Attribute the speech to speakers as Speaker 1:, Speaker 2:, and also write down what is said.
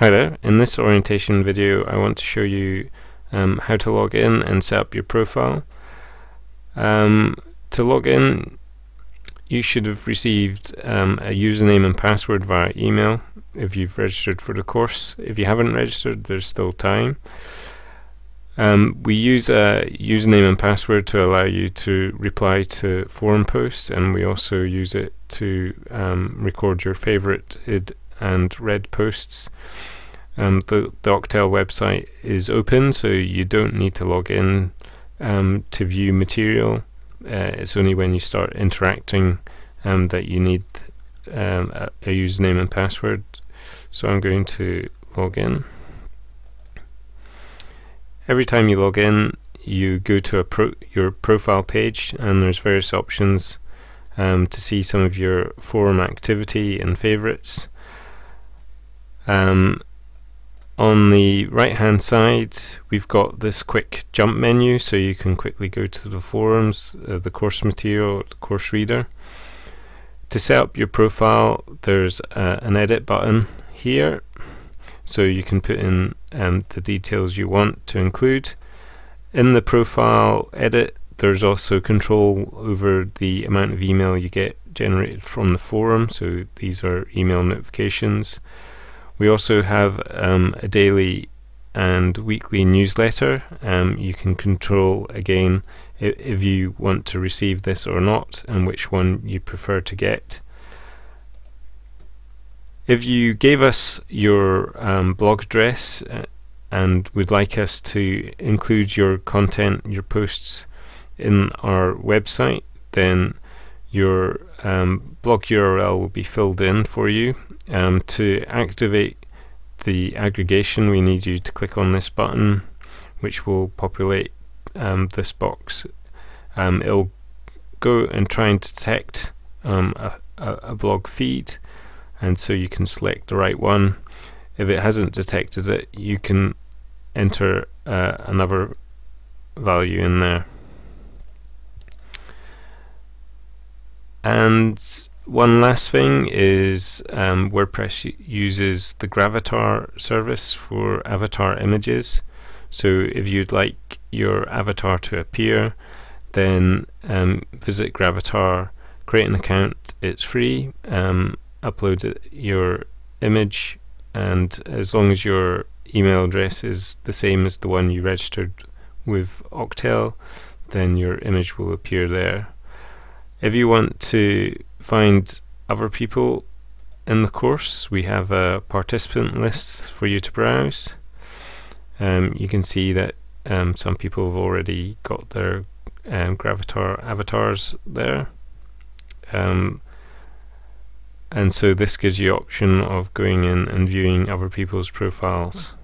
Speaker 1: Hi there, in this orientation video I want to show you um, how to log in and set up your profile. Um, to log in you should have received um, a username and password via email if you've registered for the course. If you haven't registered there's still time. Um, we use a username and password to allow you to reply to forum posts and we also use it to um, record your favorited and read posts. Um, the, the ocTEL website is open, so you don't need to log in um, to view material. Uh, it's only when you start interacting um, that you need um, a, a, username and password. So I'm going to log in. Every time you log in, you go to pro your profile page, and there's various options um, to see some of your forum activity and favorites. Um, on the right hand side we've got this quick jump menu so you can quickly go to the forums, uh, the course material, the course reader. To set up your profile there's uh, an edit button here so you can put in um, the details you want to include. In the profile edit there's also control over the amount of email you get generated from the forum so these are email notifications we also have um, a daily and weekly newsletter. Um, you can control again if, if you want to receive this or not and which one you prefer to get. If you gave us your um, blog address uh, and would like us to include your content, your posts in our website, then your um, blog URL will be filled in for you. Um, to activate the aggregation, we need you to click on this button, which will populate um, this box. Um, it'll go and try and detect um, a, a, blog feed, and so you can select the right one. If it hasn't detected it, you can enter uh, another value in there. And one last thing is um, WordPress uses the Gravatar service for avatar images. So if you'd like your avatar to appear, then um, visit Gravatar, create an account, it's free, um, upload your image, and as long as your email address is the same as the one you registered with ocTEL, then your image will appear there. If you want to find other people in the course, we have a participant list for you to browse. Um, you can see that um, some people have already got their um, Gravatar avatars there. Um, and so this gives you option of going in and viewing other people's profiles.